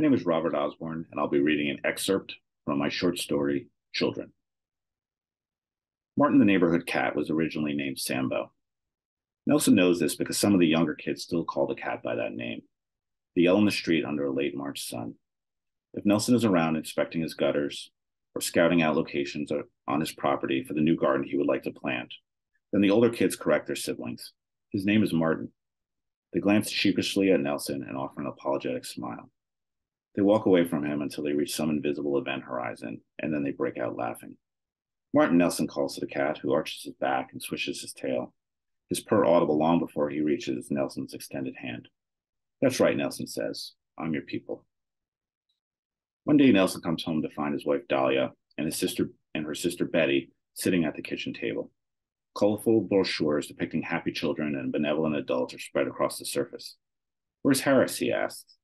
My name is Robert Osborne, and I'll be reading an excerpt from my short story, Children. Martin the neighborhood cat was originally named Sambo. Nelson knows this because some of the younger kids still call the cat by that name. They yell in the street under a late March sun. If Nelson is around inspecting his gutters or scouting out locations on his property for the new garden he would like to plant, then the older kids correct their siblings. His name is Martin. They glance sheepishly at Nelson and offer an apologetic smile. They walk away from him until they reach some invisible event horizon, and then they break out laughing. Martin Nelson calls to the cat, who arches his back and swishes his tail, his purr audible long before he reaches Nelson's extended hand. That's right, Nelson says. I'm your people. One day, Nelson comes home to find his wife Dahlia and his sister and her sister Betty sitting at the kitchen table. Colorful brochures depicting happy children and benevolent adults are spread across the surface. Where's Harris? he asks.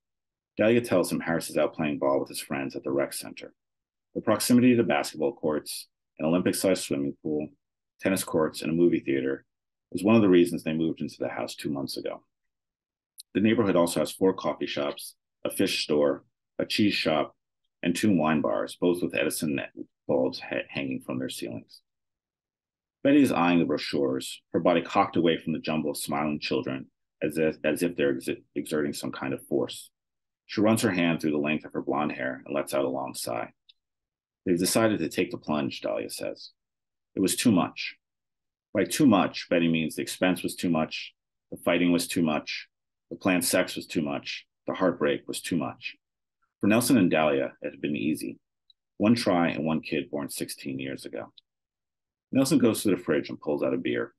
Dahlia tells him Harris is out playing ball with his friends at the rec center. The proximity to basketball courts, an Olympic sized swimming pool, tennis courts, and a movie theater is one of the reasons they moved into the house two months ago. The neighborhood also has four coffee shops, a fish store, a cheese shop, and two wine bars, both with Edison bulbs ha- hanging from their ceilings. Betty is eyeing the brochures, her body cocked away from the jumble of smiling children as if, as if they're ex- exerting some kind of force. She runs her hand through the length of her blonde hair and lets out a long sigh. They've decided to take the plunge, Dahlia says. It was too much. By too much, Betty means the expense was too much, the fighting was too much, the planned sex was too much, the heartbreak was too much. For Nelson and Dahlia, it had been easy. One try and one kid born 16 years ago. Nelson goes to the fridge and pulls out a beer.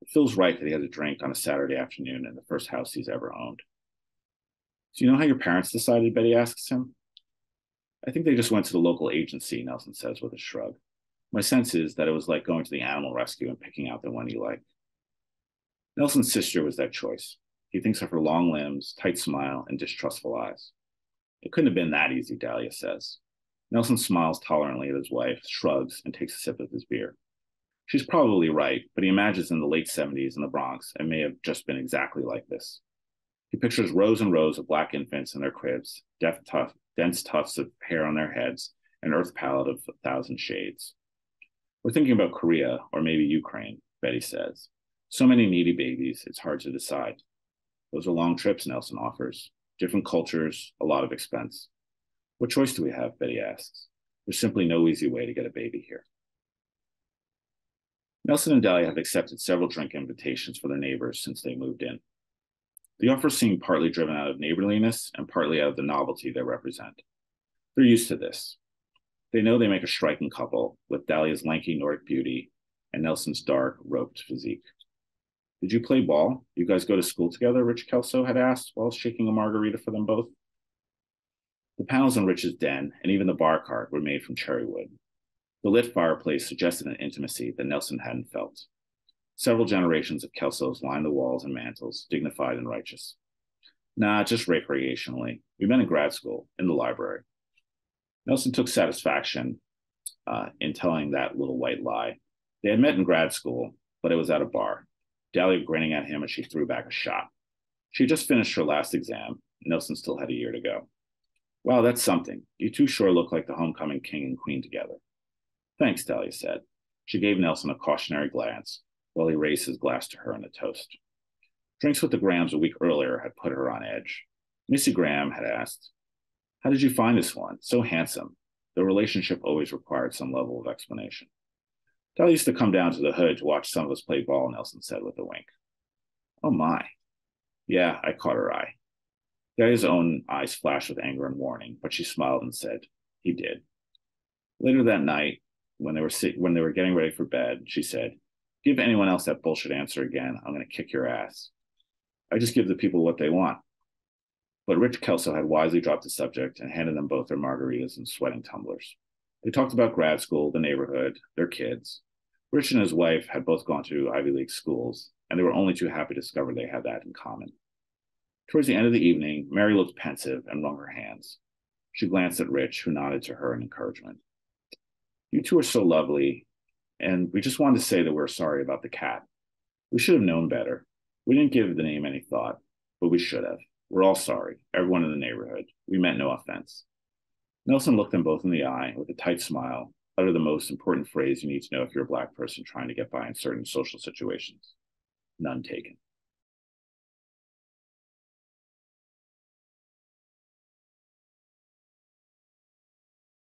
It feels right that he has a drink on a Saturday afternoon in the first house he's ever owned. Do you know how your parents decided? Betty asks him. I think they just went to the local agency, Nelson says with a shrug. My sense is that it was like going to the animal rescue and picking out the one you like. Nelson's sister was that choice. He thinks of her long limbs, tight smile, and distrustful eyes. It couldn't have been that easy, Dahlia says. Nelson smiles tolerantly at his wife, shrugs, and takes a sip of his beer. She's probably right, but he imagines in the late 70s in the Bronx, it may have just been exactly like this. He pictures rows and rows of black infants in their cribs, tough, dense tufts of hair on their heads, an earth palette of a thousand shades. We're thinking about Korea or maybe Ukraine, Betty says. So many needy babies, it's hard to decide. Those are long trips, Nelson offers. Different cultures, a lot of expense. What choice do we have? Betty asks. There's simply no easy way to get a baby here. Nelson and Dahlia have accepted several drink invitations for their neighbors since they moved in. The offers seem partly driven out of neighborliness and partly out of the novelty they represent. They're used to this. They know they make a striking couple with Dahlia's lanky Nordic beauty and Nelson's dark, roped physique. Did you play ball? You guys go to school together? Rich Kelso had asked while shaking a margarita for them both. The panels in Rich's den and even the bar cart were made from cherry wood. The lit fireplace suggested an intimacy that Nelson hadn't felt. Several generations of Kelsos lined the walls and mantels, dignified and righteous. Nah, just recreationally. We met in grad school, in the library. Nelson took satisfaction uh, in telling that little white lie. They had met in grad school, but it was at a bar. Dahlia grinning at him as she threw back a shot. She just finished her last exam. Nelson still had a year to go. Wow, that's something. You two sure look like the homecoming king and queen together. Thanks, Dahlia said. She gave Nelson a cautionary glance, while he raised his glass to her in a toast. Drinks with the Grahams a week earlier had put her on edge. Missy Graham had asked, How did you find this one? So handsome. The relationship always required some level of explanation. Dahlia used to come down to the hood to watch some of us play ball, Nelson said with a wink. Oh my. Yeah, I caught her eye. Dahlia's own eyes flashed with anger and warning, but she smiled and said, He did. Later that night, when they were when they were getting ready for bed, she said, give anyone else that bullshit answer again, I'm going to kick your ass. I just give the people what they want. But Rich Kelso had wisely dropped the subject and handed them both their margaritas and sweating tumblers. They talked about grad school, the neighborhood, their kids. Rich and his wife had both gone to Ivy League schools, and they were only too happy to discover they had that in common. Towards the end of the evening, Mary looked pensive and wrung her hands. She glanced at Rich, who nodded to her in encouragement. You two are so lovely, and we just wanted to say that we're sorry about the cat. We should have known better. We didn't give the name any thought, but we should have. We're all sorry, everyone in the neighborhood. We meant no offense. Nelson looked them both in the eye with a tight smile, uttered the most important phrase you need to know if you're a Black person trying to get by in certain social situations none taken.